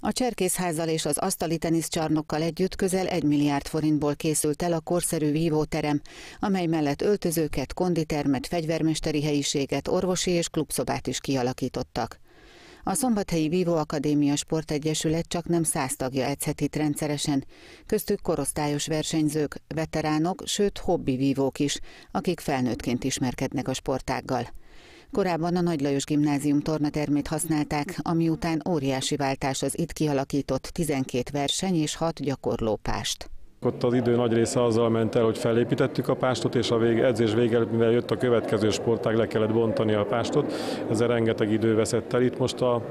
A Cserkészházzal és az asztali teniszcsarnokkal együtt közel 1 milliárd forintból készült el a korszerű vívóterem, amely mellett öltözőket, konditermet, fegyvermesteri helyiséget, orvosi és klubszobát is kialakítottak. A Szombathelyi Vívó Akadémia Sportegyesület csak nem száz tagja edzhet itt rendszeresen, köztük korosztályos versenyzők, veteránok, sőt hobbi vívók is, akik felnőttként ismerkednek a sportággal. Korábban a Nagy Lajos Gimnázium tornatermét használták, ami után óriási váltás az itt kialakított 12 verseny és 6 gyakorlópást. Ott az idő nagy része azzal ment el, hogy felépítettük a pástot, és a vég, edzés vége, mivel jött a következő sportág, le kellett bontani a pástot. Ezzel rengeteg idő veszett el. Itt most a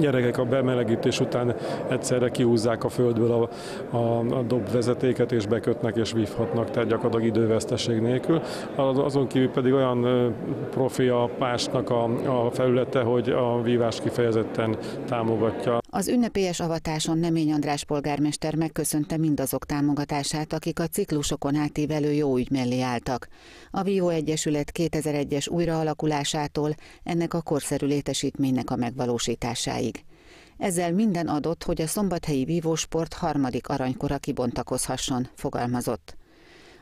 gyerekek a bemelegítés után egyszerre kihúzzák a földből a, a, a dobvezetéket, és bekötnek és vívhatnak, tehát gyakorlatilag időveszteség nélkül. Azon kívül pedig olyan profi a pásnak a, a felülete, hogy a vívás kifejezetten támogatja. Az ünnepélyes avatáson Nemény András polgármester megköszönte mindazok támogatását, akik a ciklusokon átívelő jó ügy mellé álltak. A Vívó Egyesület 2001-es újraalakulásától ennek a korszerű létesítménynek a megvalósításáig. Ezzel minden adott, hogy a szombathelyi vívósport harmadik aranykora kibontakozhasson, fogalmazott.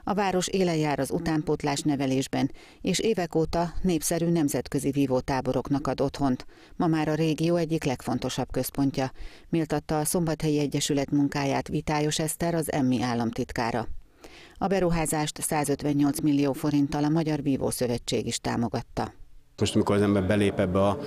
A város élen jár az utánpótlás nevelésben, és évek óta népszerű nemzetközi vívótáboroknak ad otthont. Ma már a régió egyik legfontosabb központja, méltatta a Szombathelyi Egyesület munkáját Vitályos Eszter, az Emmi államtitkára. A beruházást 158 millió forinttal a Magyar Vívó Szövetség is támogatta. Most, amikor az ember belép ebbe a,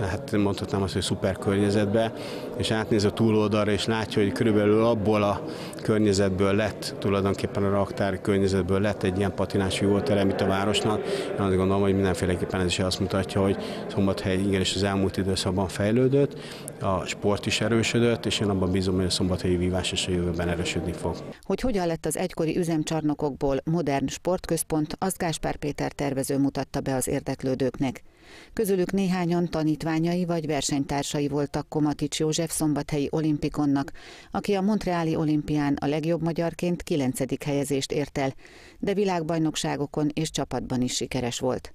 hát mondhatnám azt, hogy szuper környezetbe, és átnéz a túloldalra, és látja, hogy körülbelül abból a környezetből lett, tulajdonképpen a raktár környezetből lett egy ilyen patinás vívóterem itt a városnak. Én azt gondolom, hogy mindenféleképpen ez is azt mutatja, hogy Szombathely igenis az elmúlt időszakban fejlődött, a sport is erősödött, és én abban bízom, hogy a szombathelyi vívás is a jövőben erősödni fog. Hogy hogyan lett az egykori üzemcsarnokokból modern sportközpont, azt Gáspár Péter tervező mutatta be az érdeklődőknek versenyeznek. Közülük néhányan tanítványai vagy versenytársai voltak Komatics József szombathelyi olimpikonnak, aki a Montreali olimpián a legjobb magyarként 9. helyezést ért el, de világbajnokságokon és csapatban is sikeres volt.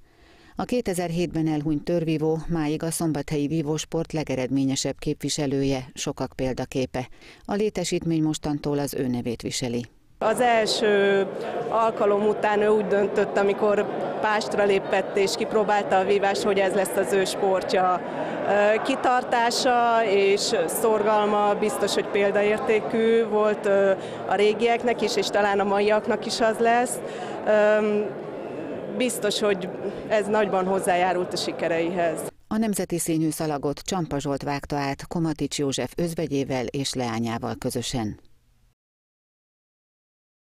A 2007-ben elhunyt törvívó máig a szombathelyi vívósport legeredményesebb képviselője, sokak példaképe. A létesítmény mostantól az ő nevét viseli. Az első alkalom után ő úgy döntött, amikor pástra lépett és kipróbálta a vívást, hogy ez lesz az ő sportja. Kitartása és szorgalma biztos, hogy példaértékű volt a régieknek is, és talán a maiaknak is az lesz. Biztos, hogy ez nagyban hozzájárult a sikereihez. A nemzeti színű szalagot Csampa Zsolt vágta át Komatics József özvegyével és leányával közösen.